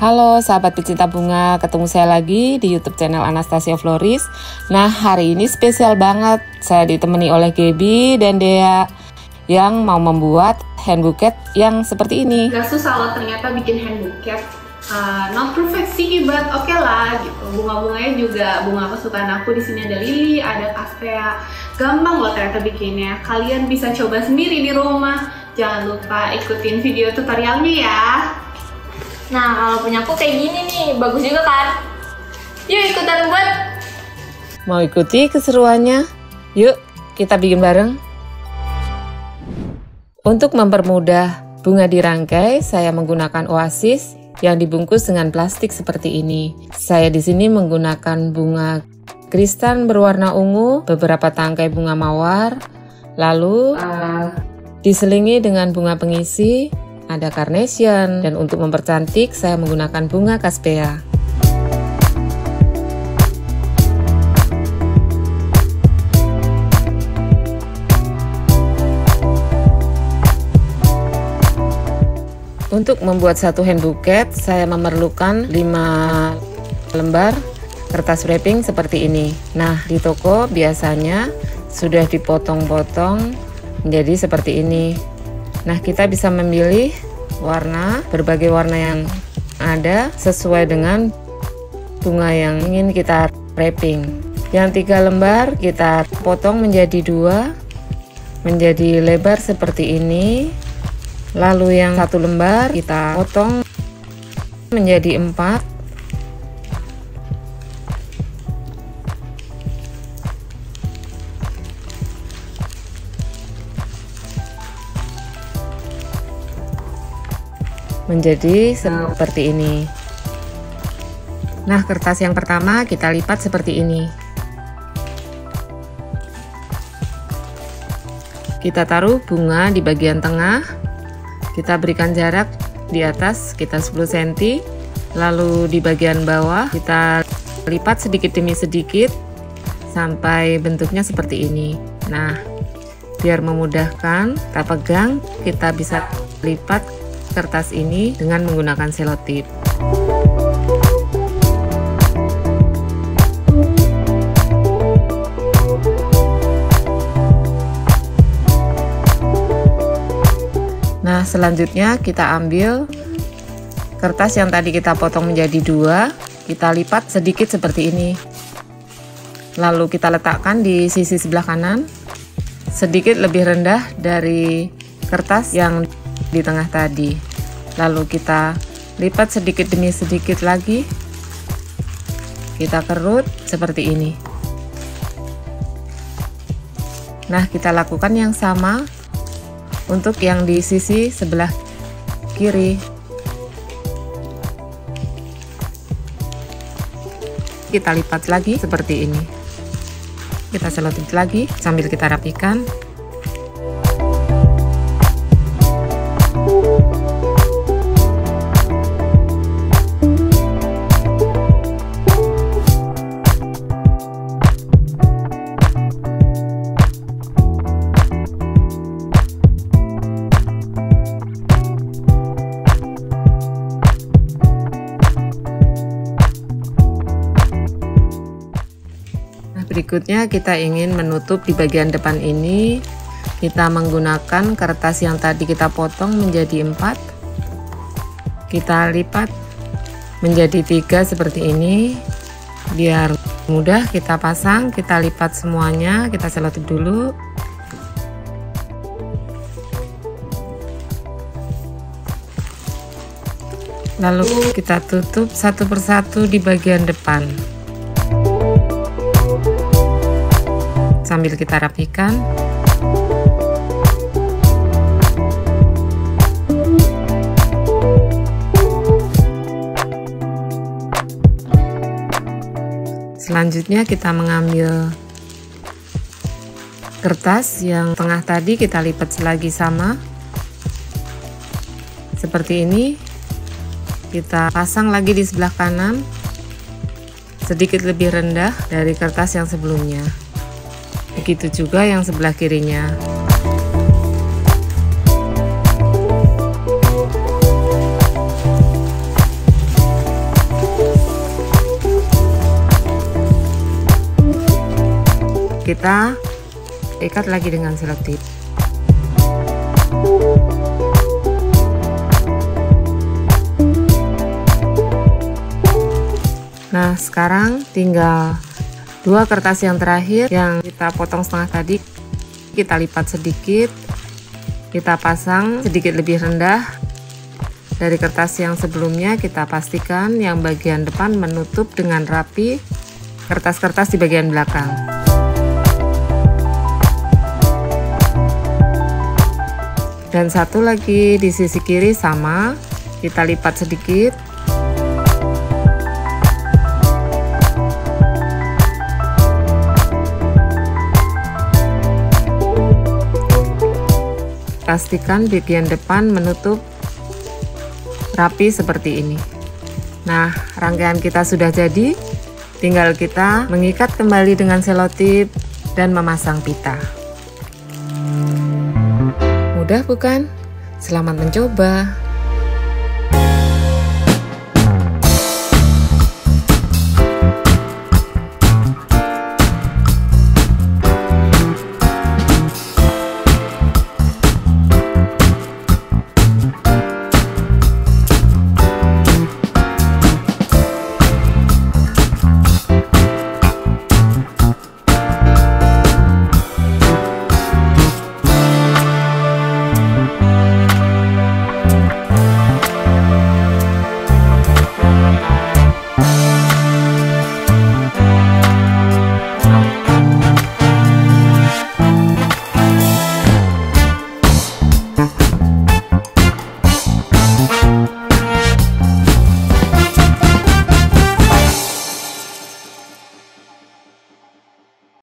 Halo sahabat pecinta bunga, ketemu saya lagi di YouTube channel Anastasia Floris. Nah, hari ini spesial banget. Saya ditemani oleh Gaby dan Dea yang mau membuat hand bouquet yang seperti ini. Gak susah loh ternyata bikin hand bouquet. Uh, not perfect sih, but oke okay lah gitu. Bunga-bunganya juga bunga kesukaan aku. Di sini ada lili, ada kaspea. Gampang loh ternyata bikinnya. Kalian bisa coba sendiri di rumah. Jangan lupa ikutin video tutorialnya ya. Nah, kalau punya aku kayak gini nih, bagus juga kan? Yuk ikutan buat. Mau ikuti keseruannya? Yuk, kita bikin bareng. Untuk mempermudah bunga dirangkai, saya menggunakan oasis yang dibungkus dengan plastik seperti ini. Saya di sini menggunakan bunga kristal berwarna ungu, beberapa tangkai bunga mawar, lalu uh, diselingi dengan bunga pengisi, ada carnation, dan untuk mempercantik saya menggunakan bunga caspea. Untuk membuat satu hand bouquet, saya memerlukan 5 lembar kertas wrapping seperti ini. Nah, di toko biasanya sudah dipotong-potong menjadi seperti ini. Nah, kita bisa memilih warna, berbagai warna yang ada sesuai dengan bunga yang ingin kita wrapping. Yang tiga lembar kita potong menjadi dua, menjadi lebar seperti ini. Lalu yang satu lembar kita potong menjadi empat menjadi seperti ini. Nah, kertas yang pertama kita lipat seperti ini. Kita taruh bunga di bagian tengah. Kita berikan jarak di atas kita 10 cm. Lalu di bagian bawah kita lipat sedikit demi sedikit sampai bentuknya seperti ini. Nah, biar memudahkan kita pegang, kita bisa lipat kertas ini dengan menggunakan selotip. Nah, selanjutnya kita ambil kertas yang tadi kita potong menjadi dua, kita lipat sedikit seperti ini. Lalu kita letakkan di sisi sebelah kanan, sedikit lebih rendah dari kertas yang di tengah tadi. Lalu kita lipat sedikit demi sedikit lagi. Kita kerut seperti ini. Nah, kita lakukan yang sama untuk yang di sisi sebelah kiri. Kita lipat lagi seperti ini. Kita selotip lagi sambil kita rapikan. Berikutnya kita ingin menutup di bagian depan ini. Kita menggunakan kertas yang tadi kita potong menjadi empat. Kita lipat menjadi tiga seperti ini. Biar mudah kita pasang, kita lipat semuanya, kita selotip dulu. Lalu kita tutup satu persatu di bagian depan. Sambil kita rapikan. Selanjutnya kita mengambil kertas yang tengah tadi kita lipat selagi sama. Seperti ini. Kita pasang lagi di sebelah kanan. Sedikit lebih rendah dari kertas yang sebelumnya begitu juga yang sebelah kirinya. Kita ikat lagi dengan selotip Nah, sekarang tinggal dua kertas yang terakhir yang kita potong setengah tadi. Kita lipat sedikit. Kita pasang sedikit lebih rendah dari kertas yang sebelumnya. Kita pastikan yang bagian depan menutup dengan rapi kertas-kertas di bagian belakang. Dan satu lagi di sisi kiri sama, kita lipat sedikit pastikan bagian depan menutup rapi seperti ini. Nah rangkaian kita sudah jadi. Tinggal kita mengikat kembali dengan selotip dan memasang pita. Mudah bukan? selamat mencoba